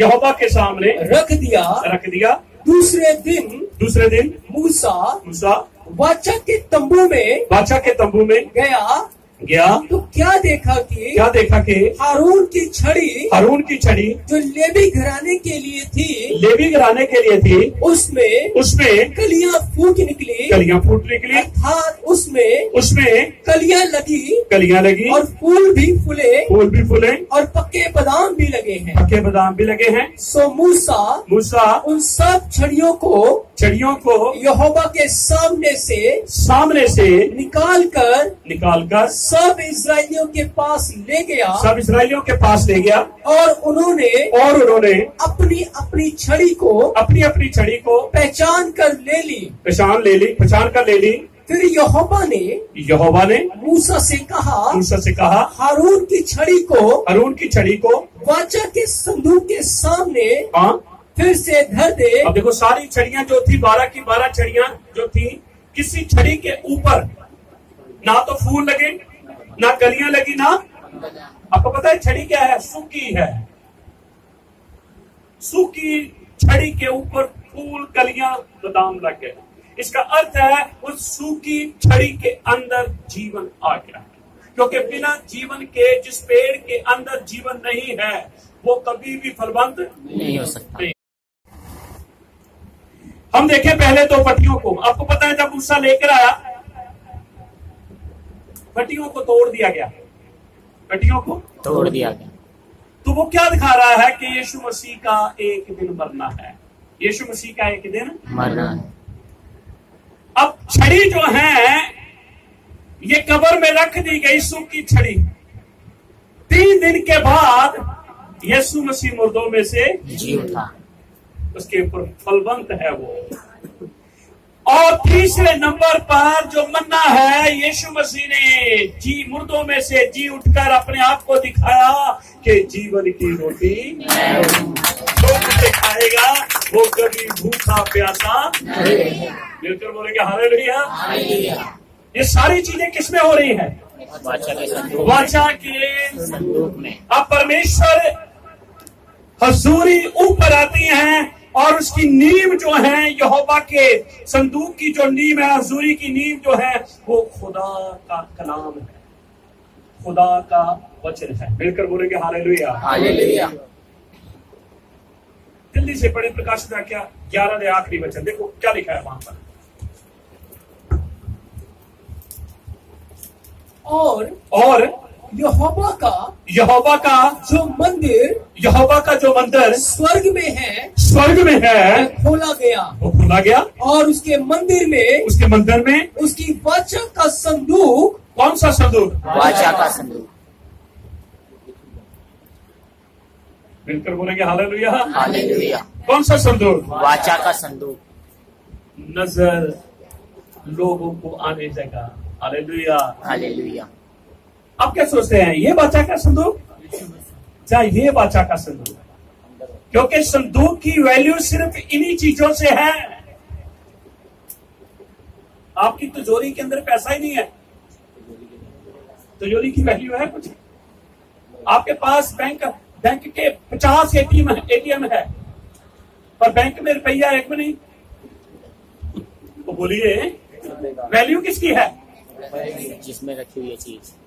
یہوبا کے سامنے رکھ دیا۔ رکھ دیا۔ دوسرے دن دوسرے دن موسا موسا واچا کے تمبو میں واچا کے تمبو میں گیا۔ گیا تو کیا دیکھا کہ کیا دیکھا کہ ہارون کی چھڑی ہارون کی چھڑی جو لیبی گھرانے کے لیے تھی لیبی گھرانے کے لیے تھی اس میں اس میں کلیاں پھوٹ نکلی۔ کلیاں پھوٹ نکلی۔ ہاتھ اس میں اس میں کلیاں لگی۔ کلیاں لگی۔ اور پھول بھی پھولے۔ پھول بھی پھولے۔ اور پکے بادام بھی لگے ہیں۔ پکے بادام بھی لگے ہیں۔ سو موسا موسا ان سب چھڑیوں کو چھڑیوں کو یہوبا کے سامنے سے سامنے سے نکال کر نکال کر سب اسرائیلیوں کے پاس لے گیا۔ سب اسرائیلیوں کے پاس لے گیا۔ اور انہوں نے اور انہوں نے اپنی اپنی چھڑی کو اپنی اپنی چھڑی کو پہچان کر لے لی۔ پہچان لے لی پہچان کر لے لی۔ پھر یہوبا نے یہوبا نے موسا سے کہا موسا سے کہا ہارون کی چھڑی کو ہارون کی چھڑی کو واچا کے صندوق کے سامنے ہاں؟ پھر سے دھر دے۔ اب دیکھو ساری چھڑیاں جو تھی بارہ کی بارہ چھڑیاں جو تھی کسی چھڑی کے اوپر نہ تو پھول لگے نہ کلیاں لگی نہ آپ کو پتا ہے چھڑی کیا ہے؟ سوکی ہے۔ سوکی چھڑی کے اوپر پھول کلیاں بادام لگ گئے اس کا ارتھ ہے اس سوکی چھڑی کے اندر جیون آ گیا۔ ہے کیونکہ بنا جیون کے جس پیڑ کے اندر جیون نہیں ہے وہ کبھی بھی فلبند نہیں ہو سکتا۔ ہم دیکھیں پہلے دو پٹیوں کو۔ آپ کو پتا ہے جب غصہ لے کر آیا کٹیوں کو توڑ دیا گیا۔ کٹیوں کو توڑ دیا گیا۔ تو وہ کیا دکھا رہا ہے کہ یشو مسیح کا ایک دن مرنا ہے؟ یشو مسیح کا ایک دن مرنا ہے۔ اب چھڑی جو ہیں یہ قبر میں رکھ دی گئی سو کی چھڑی۔ تین دن کے بعد یسو مسیح مردوں میں سے جی اٹھا۔ اس کے اوپر فلبند ہے وہ۔ اور تیسرے نمبر پر جو منا ہے یشو مسیح نے جی مردوں میں سے جی اٹھ کر اپنے آپ کو دکھایا کہ جیون کی روٹی جو مجھے کھائے گا؟ وہ کبھی بھوکا پیاسا مل کر بولیں گے ہارے لیا یہ ساری چیزیں کس میں ہو رہی ہیں؟ واچا کے اب پرمیشور حضوری اوپر آتی ہیں۔ اور اس کی نیم جو ہے یہوبا کے صندوق کی جو نیم ہے حضوری کی نیم جو ہے وہ خدا کا کلام ہے۔ خدا کا وچن ہے۔ مل کر بولیں گے ہاللویا جلدی سے پڑھیں پرکاش کیا گیارہ دے آخری وچن۔ دیکھو کیا لکھا ہے وہاں پر۔ اور اور یہوبا کا یہوبا کا جو مندر یہوبا کا جو مندر سورگ میں ہے سورگ میں ہے کھولا گیا۔ وہ کھولا گیا۔ اور اس کے مندر میں اس کے مندر میں اس کی واچا کا صندوق کون سا صندوق؟ واچا کا صندوق۔ مل کر بولیں گے ہاللویا ہاللویا کون سا صندوق؟ واچا کا صندوق۔ نظر لوگوں کو آنے جگہ۔ ہاللویا ہاللویا آپ کیا سوچتے ہیں؟ یہ بادشاہ کا صندوق؟ کیا یہ بادشاہ کا صندوق؟ کیونکہ صندوق کی ویلیو صرف انہی چیزوں سے ہے۔ آپ کی تجوری کے اندر پیسہ ہی نہیں ہے۔ تجوری کی ویلیو ہے کچھ؟ آپ کے پاس بینک بینک کے پچاس اے ٹی ایم ہے۔ پر بینک میں روپیہ ایک میں نہیں۔ تو بولیے ویلیو کس کی ہے؟ جس میں رکھی ہوئی چیز۔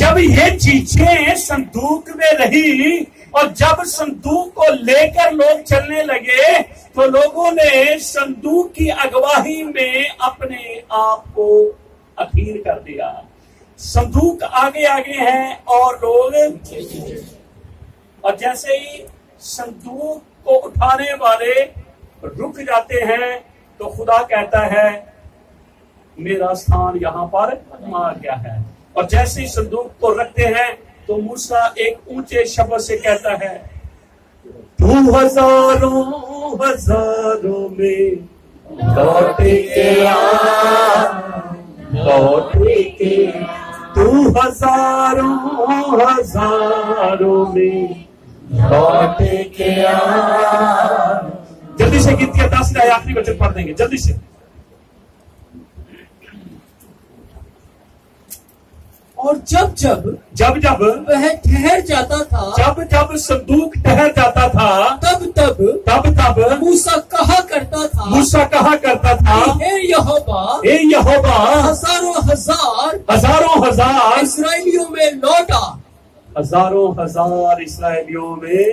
جب یہ چیزیں صندوق میں رہی اور جب صندوق کو لے کر لوگ چلنے لگے تو لوگوں نے صندوق کی اگواہی میں اپنے آپ کو اخیر کر دیا۔ صندوق آگے آگے ہیں اور لوگ اور جیسے ہی صندوق کو اٹھانے والے رک جاتے ہیں تو خدا کہتا ہے، میرا ستھان یہاں پر آ گیا ہے۔ اور جیسے ہی صندوق کو رکھتے ہیں تو موسا ایک اونچے شبد سے کہتا ہے دو ہزاروں ہزاروں میں لوٹے کے لوٹے کے دو ہزاروں ہزاروں میں لوٹے کے جلدی سے گیت کے دس کا آخری بچے پڑھ دیں گے، جلدی سے۔ اور جب جب جب جب وہ ٹھہر جاتا تھا جب جب صندوق ٹھہر جاتا تھا تب تب تب تب موسا کہا کرتا تھا موسا کہا کرتا تھا اے یہوبا اے یہوبا ہزاروں ہزار ہزاروں ہزار اسرائیلیوں میں لوٹا۔ ہزاروں ہزار اسرائیلیوں میں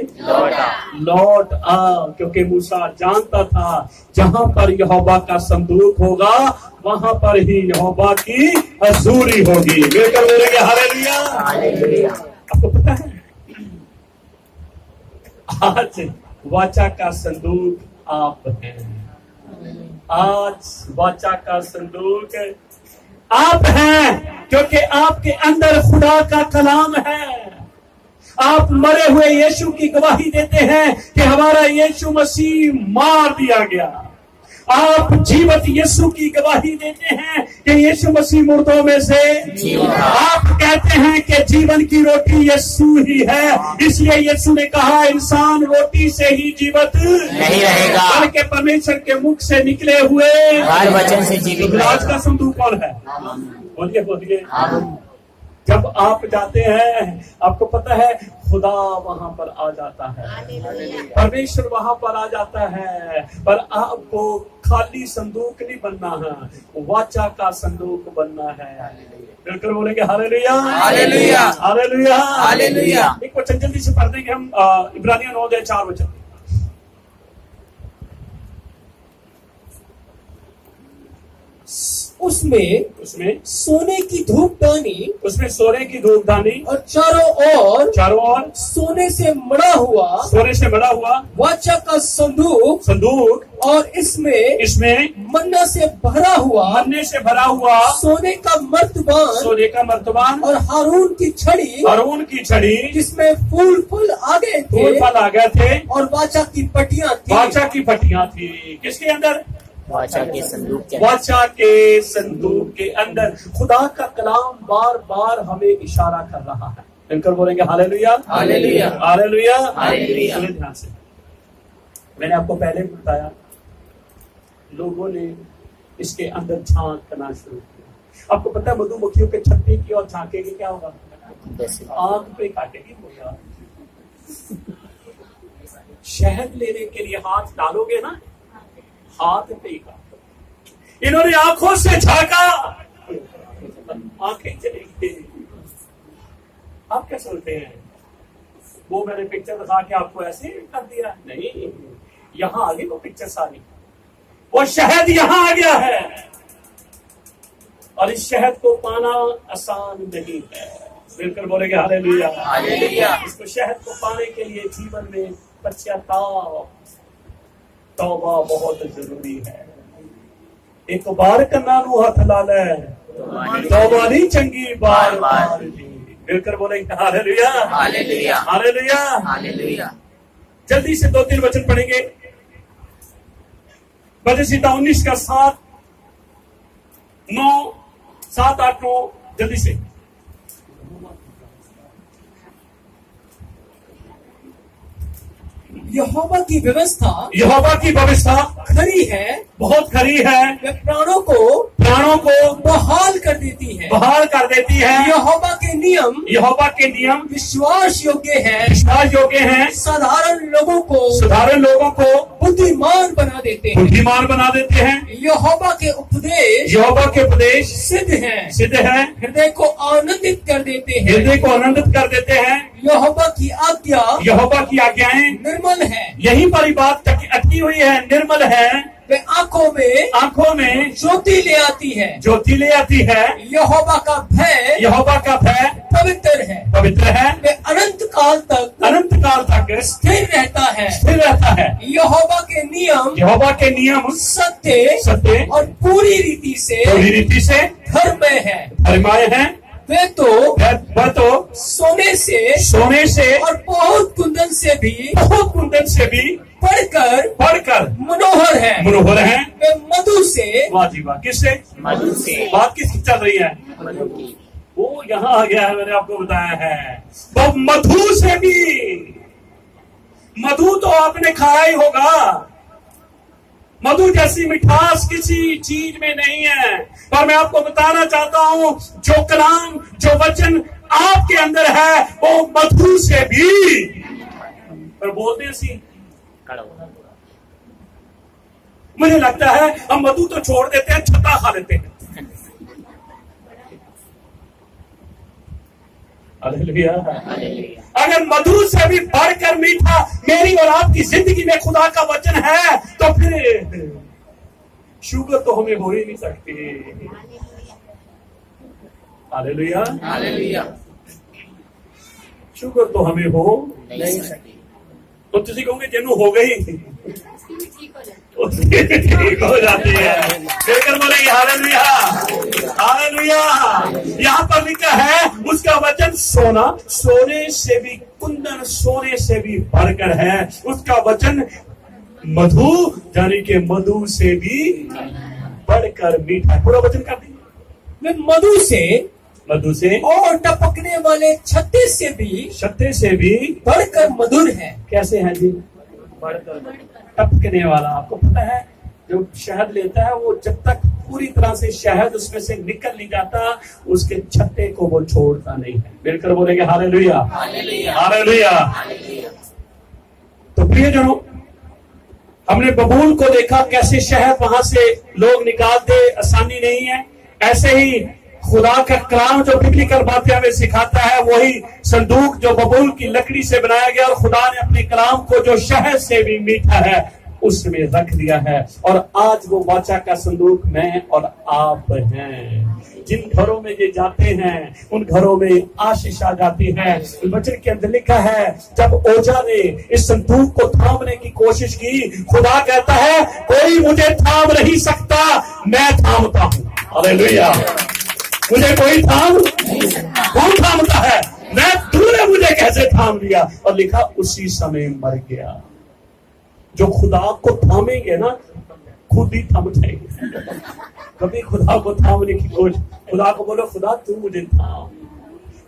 لوٹ۔ آ کیونکہ موسا جانتا تھا جہاں پر یہوبا کا صندوق ہوگا وہاں پر ہی یہوبا کی حضوری ہوگی۔ مل کر بولیں گے ہارے آپ کو پتا ہے؟ آج واچا کا صندوق آپ ہیں۔ آج واچا کا صندوق ہے آپ ہیں کیونکہ آپ کے اندر خدا کا کلام ہے۔ آپ مرے ہوئے یشو کی گواہی دیتے ہیں کہ ہمارا یشو مسیح مار دیا گیا۔ آپ جیوت یسو کی گواہی دیتے ہیں کہ یسو مسیح مردوں میں سے آپ کہتے ہیں کہ جیون کی روٹی یسو ہی ہے۔ اس لیے یسو نے کہا انسان روٹی سے ہی جیوت نہیں رہے گا۔ بلکہ پرمیشن کے مکھ سے نکلے ہوئے۔ آج کا سندو کون ہے؟ بولیے بولیے۔ جب آپ جاتے ہیں آپ کو پتہ ہے خدا وہاں پر آ جاتا ہے۔ پرمیشور وہاں پر آ جاتا ہے۔ پر آپ کو خالی صندوق نہیں بننا ہے واچا کا صندوق بننا ہے۔ بالکل بولیں گے ہر لویا ہر لویا ہر لویا ایک وچن جلدی سے پڑھ دیں گے ہم ابراہیم نو دے چار وچن اس میں اس میں سونے کی دھوپ دانی اس میں سونے کی دھوپ دانی اور چاروں اور چاروں اور سونے سے مڑا ہوا سونے سے مڑا ہوا واچا کا صندوق صندوق اور اس میں اس میں منا سے بھرا ہوا منے سے بھرا ہوا سونے کا مرتبان سونے کا مرتبان اور ہارون کی چھڑی ہارون کی چھڑی جس میں پھول پھول آ گئے تھے پھول پھل آ گئے تھے اور واچا کی پٹیاں تھی واچا کی پٹیاں تھی کس کے اندر بادشاہ کے صندوق کے بادشاہ کے صندوق کے اندر۔ خدا کا کلام بار بار ہمیں اشارہ کر رہا ہے۔ انکر بولیں گے ہالے لویا ہالے لویا میں نے آپ کو پہلے بتایا لوگوں نے اس کے اندر جھانکنا شروع کیا۔ آپ کو پتہ ہے مدھو مکھیوں کے چھتے کی اور جھانکے گی کیا ہوگا؟ آنکھ پہ کاٹے گی بولیا شہد لینے کے لیے ہاتھ ڈالو گے نا؟ ہاتھ پھینکا انہوں نے آنکھوں سے جھاکا آنکھیں چلے گئی۔ آپ کیا سنتے ہیں؟ وہ میں نے پکچر دکھا کے آپ کو ایسے کر دیا۔ نہیں یہاں آگے وہ پکچر ساری وہ شہد یہاں آ گیا ہے۔ اور اس شہد کو پانا آسان نہیں ہے۔ بالکل بولے گا ہلے لیا اس کو شہد کو پانے کے لیے جیون میں پچاتا توبہ بہت ضروری ہے۔ ایک بار کرنا نو ہاتھ لا لے۔ توبہ نہیں چنگی بار بار۔ مل کر بولیں ہاللویا ہاللویا ہاللویا ہاللویا جلدی سے دو تین وچن پڑھیں گے۔ بجے سیتا انیس کا سات نو سات آٹھ نو جلدی سے۔ یہوبا کی ویوستھا یہوبا کی ویوستھا کھری ہے بہت کھری ہے میں پرانوں کو حکمرانوں کو بحال کر دیتی ہے۔ بحال کر دیتی ہے۔ یہوبا کے نیم یہوبا کے نیم وشواس یوگے ہیں۔ وشواس یوگیہ ہیں۔ سادھارن لوگوں کو سادھارن لوگوں کو بدھیمان بنا دیتے ہیں۔ بدھیمان بنا دیتے ہیں۔ یہوبا کے اپدیش یہوبا کے اپدیش سدھ ہیں۔ سدھ ہیں۔ ہردے کو آنندت کر دیتے ہیں۔ ہردے کو آنندت کر دیتے ہیں۔ یہوبا کی آگیا یہوبا کی آگیاں نرمل ہیں۔ یہی پر بات اٹکی ہوئی ہے۔ نرمل ہے۔ میں آنکھوں میں آنکھوں میں جوتی لے آتی ہے۔ جوتی لے آتی ہے۔ یہوبا کا بھے یہوبا کا بھے پوتر ہے۔ پوتر ہے۔ میں انت کال تک انت کال تک ستھر رہتا ہے۔ ستھر رہتا ہے۔ یہوبا کے نیم یہوبا کے نیم ستیہ ستیہ اور پوری ریتی سے پوری ریتی سے گھر میں ہے گھر میں ہے وہ تو وہ تو سونے سے سونے سے اور بہت کندن سے بھی بہت کندن سے بھی پڑھ کر پڑھ کر منوہر ہے منوہر ہے مدو سے واہ جی واہ کس سے؟ مدو سے۔ بات کس کی چل رہی ہے؟ وہ یہاں آ گیا ہے میں نے آپ کو بتایا ہے۔ وہ مدھو سے بھی۔ مدھو تو آپ نے کھایا ہی ہوگا۔ مدھو جیسی مٹھاس کسی چیز میں نہیں ہے۔ اور میں آپ کو بتانا چاہتا ہوں جو کلام جو وچن آپ کے اندر ہے وہ مدھو سے بھی۔ پر بولتے سی کھڑا مجھے لگتا ہے ہم مدو تو چھوڑ دیتے ہیں چھتا کھا لیتے ہیں۔ اگر مدھو سے بھی بڑھ کر میٹھا میری اور آپ کی زندگی میں خدا کا وچن ہے تو پھر شوگر تو ہمیں ہو ہی نہیں سکتی۔ شوگر تو ہمیں ہو نہیں سکتی۔ تو ਤੁਸੀਂ ਕਹੋਗੇ گے جنو ہو گئی۔ یہاں پر لکھا ہے، اس کا وجن سونا، سونے سے بھی کندن، سونے سے بھی بھر کر ہے۔ اس کا وجن مدھو یعنی کہ مدھو سے بھی بڑھ کر میٹھا ہے۔ پورا وجن کر دیں مدھو سے مدوسے اور ٹپکنے والے چھتے سے بھی چھتے سے بھی بڑھ کر مدھر ہے کیسے ہیں جی بڑھ کر ٹپکنے والا آپ کو پتا ہے جو شہد لیتا ہے وہ جب تک پوری طرح سے شہد اس میں سے نکل نہیں جاتا اس کے چھتے کو وہ چھوڑتا نہیں ہے مل کر بولے گا ہارے لویا ہارے لویا تو پریے جنو ہم نے ببول کو دیکھا کیسے شہد وہاں سے لوگ نکالتے آسانی نہیں ہے ایسے ہی خدا کا کلام جو ببلیکل باتیں ہمیں سکھاتا ہے، وہی صندوق جو ببول کی لکڑی سے بنایا گیا اور خدا نے اپنے کلام کو جو شہد سے بھی میٹھا ہے، اس میں رکھ دیا ہے۔ اور آج وہ واچا کا صندوق میں اور آپ ہیں۔ جن گھروں میں یہ جاتے ہیں، ان گھروں میں آشیش آ جاتی ہے۔ بچن کے اندر لکھا ہے، جب اوجا نے اس صندوق کو تھامنے کی کوشش کی، خدا کہتا ہے، کوئی مجھے تھام نہیں سکتا، میں تھامتا ہوں۔ مجھے کوئی تھام کون تھامتا ہے؟ میں تو نے مجھے کیسے تھام لیا؟ اور لکھا، اسی سمے مر گیا۔ جو خدا کو تھامیں گے نا، خود ہی تھم جائیں گے۔ کبھی خدا کو تھامنے کی کوشش خدا کو بولو، خدا تو مجھے تھام۔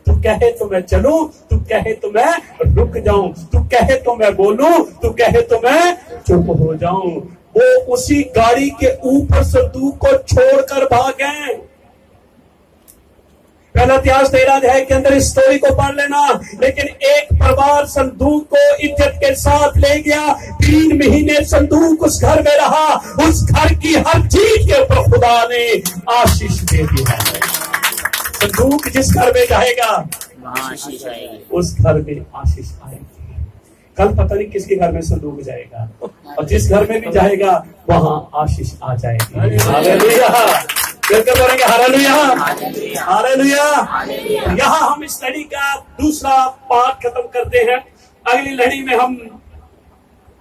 تو کہے تو میں چلوں، تو کہے تو میں رک جاؤں۔ تو کہے تو میں بولوں، تو کہے تو میں چپ ہو جاؤں۔ وہ اسی گاڑی کے اوپر صندوق کو چھوڑ کر بھاگیں گئے۔ پہلا تیاز تیرا ہے کہ اندر اس سٹوری کو پڑھ لینا لیکن ایک پروار صندوق کو عجت کے ساتھ لے گیا۔ تین مہینے صندوق اس گھر میں رہا اس گھر کی ہر چیز کے اوپر خدا نے آشیش دے دیا ہے۔ صندوق جس گھر میں جائے گا اس گھر میں آشیش آئے گی۔ کل پتہ نہیں کس کے گھر میں صندوق جائے گا اور جس گھر میں بھی جائے گا وہاں آشیش آ جائے گی۔ ہاں جی۔ ہاں جی۔ ویلکم کریں گے ہارے لویا یہاں ہم اس لڑی کا دوسرا پارٹ ختم کرتے ہیں۔ اگلی لڑی میں ہم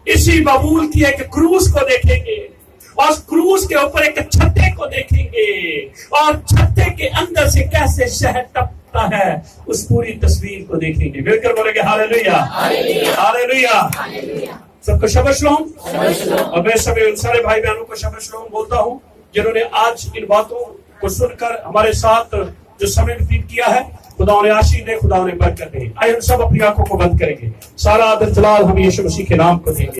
اسی مبول کی ایک کروز کو دیکھیں گے۔ اور کروز کے اوپر ایک چھتے کو دیکھیں گے۔ اور چھتے کے اندر سے کیسے شہر ٹپتا ہے اس پوری تصویر کو دیکھیں گے۔ مل کر بولیں گے ہارے لویا ہارے لویا سب کو شبش لوم اور میں سب ان سارے بھائی بہنوں کو شبش لوم بولتا ہوں۔ جنہوں نے آج ان باتوں کو سن کر ہمارے ساتھ جو سمے وتیت کیا ہے، خدا نے آشی دے خدا نے برکت دے آئے ہم سب اپنی آنکھوں کو بند کریں گے۔ سارا عدل جلال ہم یشو مسیح کے نام کو دیں گے۔